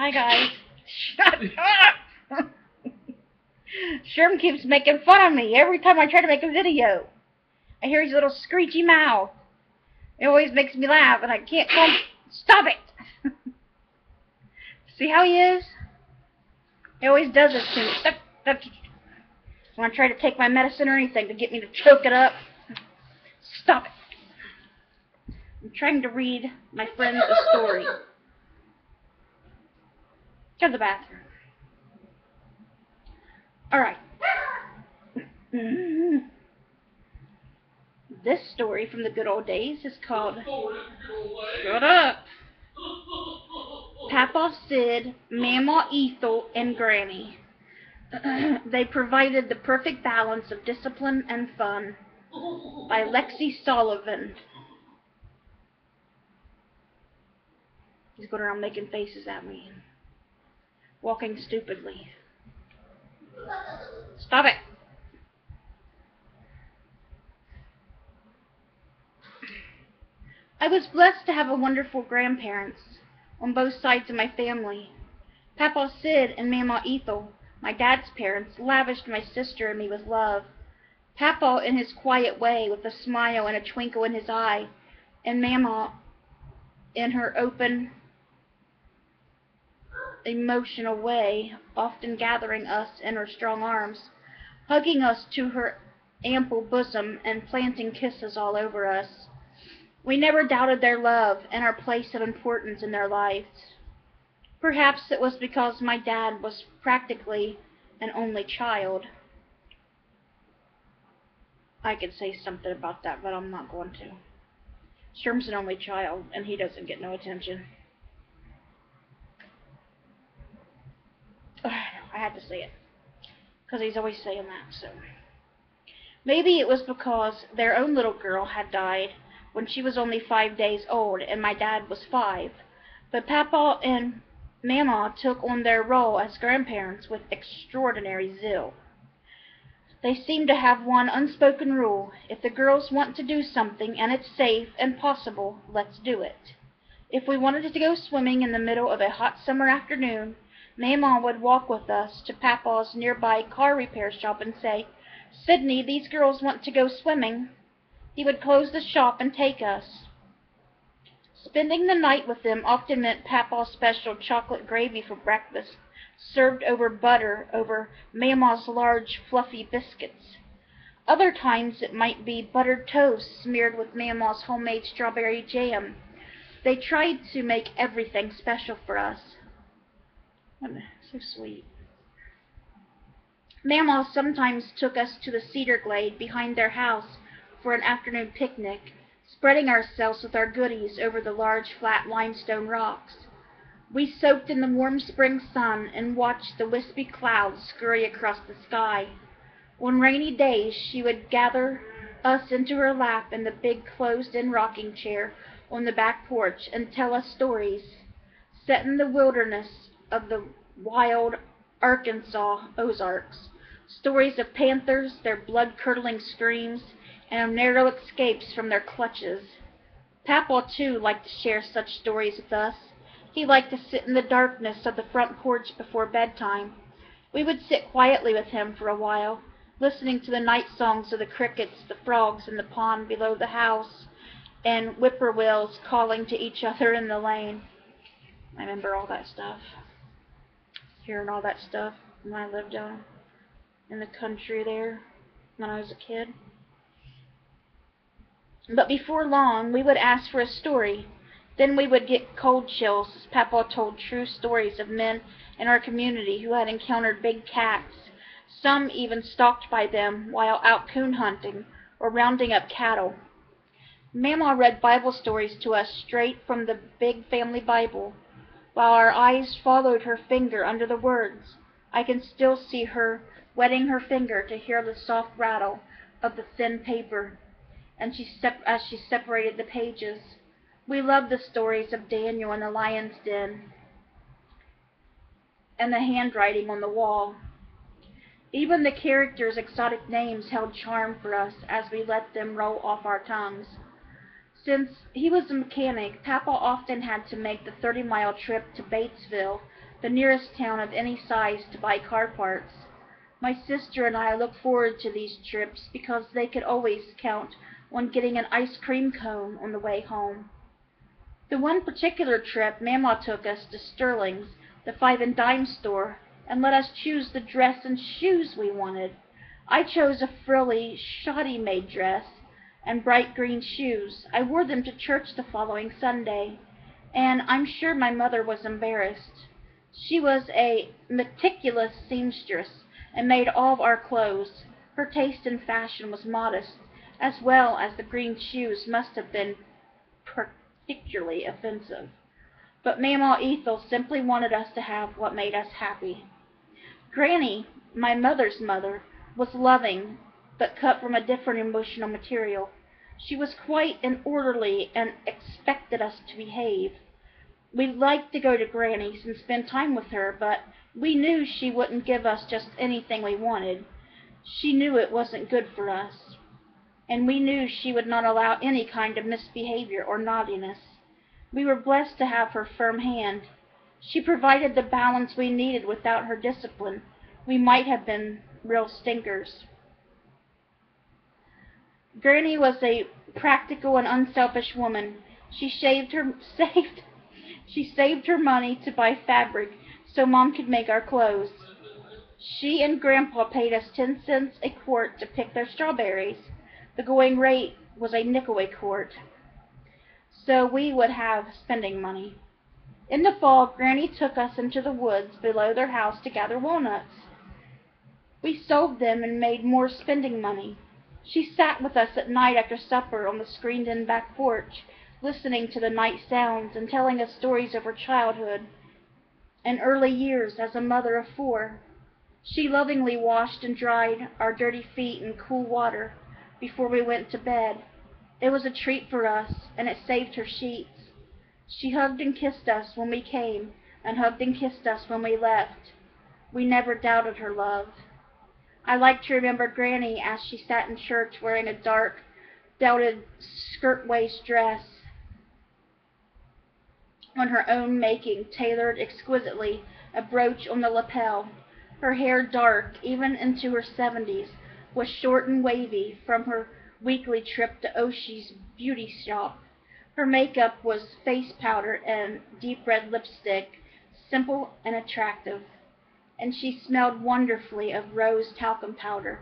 Hi guys. Shut up! Sherm keeps making fun of me every time I try to make a video. I hear his little screechy mouth. It always makes me laugh and I can't him. Stop it! See how he is? He always does this to me. When I try to take my medicine or anything to get me to choke it up. Stop it. I'm trying to read my friend a story. Go to the bathroom. Alright. This story from the good old days is called Shut up! Papa Sid, Mama Ethel, and Granny. they provided the perfect balance of discipline and fun. By Lexie Sullivan. He's going around making faces at me. Walking stupidly. Stop it! I was blessed to have a wonderful grandparents on both sides of my family. Papa Sid and Mama Ethel, my dad's parents, lavished my sister and me with love. Papa in his quiet way, with a smile and a twinkle in his eye, and Mama in her open, emotional away, often gathering us in her strong arms, hugging us to her ample bosom, and planting kisses all over us. We never doubted their love and our place of importance in their lives. Perhaps it was because my dad was practically an only child. I could say something about that, but I'm not going to. Sherm's an only child, and he doesn't get no attention. I had to say it. Because he's always saying that, so. Maybe it was because their own little girl had died when she was only five days old and my dad was five. But Papa and Mama took on their role as grandparents with extraordinary zeal. They seemed to have one unspoken rule: if the girls want to do something and it's safe and possible, let's do it. If we wanted to go swimming in the middle of a hot summer afternoon, Mama would walk with us to Papa's nearby car repair shop and say, "Sidney, these girls want to go swimming." He would close the shop and take us. Spending the night with them often meant Papa's special chocolate gravy for breakfast, served over butter over Mama's large fluffy biscuits. Other times it might be buttered toast smeared with Mama's homemade strawberry jam. They tried to make everything special for us. So sweet. Mama sometimes took us to the cedar glade behind their house for an afternoon picnic, spreading ourselves with our goodies over the large flat limestone rocks. We soaked in the warm spring sun and watched the wispy clouds scurry across the sky. On rainy days she would gather us into her lap in the big closed-in rocking chair on the back porch and tell us stories, set in the wilderness of the wild Arkansas Ozarks, stories of panthers, their blood-curdling screams, and of narrow escapes from their clutches. Papa, too, liked to share such stories with us. He liked to sit in the darkness of the front porch before bedtime. We would sit quietly with him for a while, listening to the night songs of the crickets, the frogs in the pond below the house, and whippoorwills calling to each other in the lane. I remember all that stuff. Hearing all that stuff when I lived down in the country there when I was a kid. But before long we would ask for a story. Then we would get cold chills as Papa told true stories of men in our community who had encountered big cats, some even stalked by them while out coon hunting or rounding up cattle. Mama read Bible stories to us straight from the big family Bible, while our eyes followed her finger under the words. I can still see her wetting her finger to hear the soft rattle of the thin paper and she as she separated the pages. We loved the stories of Daniel in the lion's den and the handwriting on the wall. Even the characters' exotic names held charm for us as we let them roll off our tongues. Since he was a mechanic, Papa often had to make the thirty-mile trip to Batesville the nearest town of any size to buy car parts. My sister and I looked forward to these trips because they could always count on getting an ice cream cone on the way home. The one particular trip Mama took us to Sterling's, the five and dime store, and let us choose the dress and shoes we wanted. I chose a frilly, shoddy made dress and bright green shoes. I wore them to church the following Sunday, and I'm sure my mother was embarrassed. She was a meticulous seamstress and made all of our clothes. Her taste in fashion was modest, as well as the green shoes must have been particularly offensive. But Mama Ethel simply wanted us to have what made us happy. Granny, my mother's mother, was loving, but cut from a different emotional material. She was quite an orderly and expected us to behave. We liked to go to Granny's and spend time with her, but we knew she wouldn't give us just anything we wanted. She knew it wasn't good for us, and we knew she would not allow any kind of misbehavior or naughtiness. We were blessed to have her firm hand. She provided the balance we needed without her discipline. We might have been real stinkers. Granny was a practical and unselfish woman. She saved her saved she saved her money to buy fabric so Mom could make our clothes. She and Grandpa paid us ten cents a quart to pick their strawberries. The going rate was a nickel a quart, so we would have spending money. In the fall Granny took us into the woods below their house to gather walnuts. We sold them and made more spending money. She sat with us at night after supper on the screened-in back porch listening to the night sounds and telling us stories of her childhood and early years as a mother of four. She lovingly washed and dried our dirty feet in cool water before we went to bed. It was a treat for us, and it saved her sheets. She hugged and kissed us when we came, and hugged and kissed us when we left. We never doubted her love. I like to remember Granny as she sat in church wearing a dark, belted skirt-waist dress on her own making, tailored exquisitely, a brooch on the lapel. Her hair dark, even into her seventies, was short and wavy from her weekly trip to Oshie's beauty shop. Her makeup was face powder and deep red lipstick, simple and attractive, and she smelled wonderfully of rose talcum powder.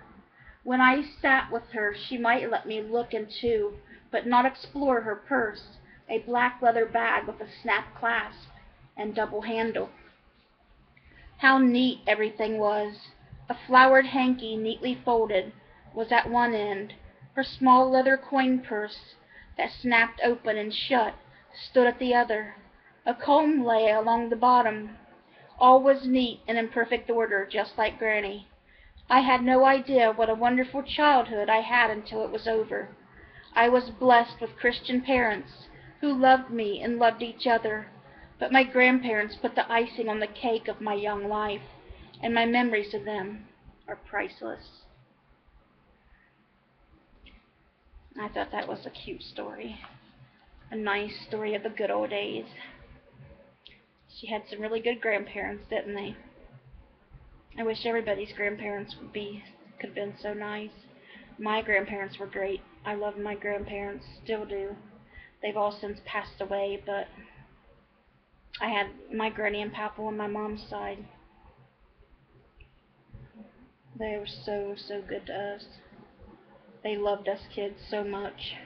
When I sat with her she might let me look into, but not explore her purse a black leather bag with a snap clasp and double handle. How neat everything was! A flowered hanky, neatly folded, was at one end. Her small leather coin purse, that snapped open and shut, stood at the other. A comb lay along the bottom. All was neat and in perfect order, just like Granny. I had no idea what a wonderful childhood I had until it was over. I was blessed with Christian parents who loved me and loved each other, but my grandparents put the icing on the cake of my young life, and my memories of them are priceless. I thought that was a cute story. A nice story of the good old days. She had some really good grandparents, didn't they? I wish everybody's grandparents would be could have been so nice. My grandparents were great. I love my grandparents, still do. They've all since passed away, but I had my granny and papa on my mom's side. They were so, so good to us. They loved us kids so much.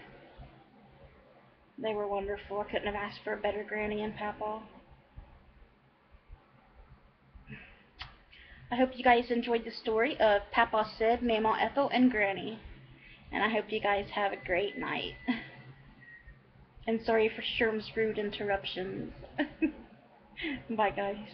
They were wonderful. I couldn't have asked for a better granny and papa. I hope you guys enjoyed the story of Papa Sid, Mama Ethel, and Granny. And I hope you guys have a great night. And sorry for Sherm's rude interruptions. Bye, guys.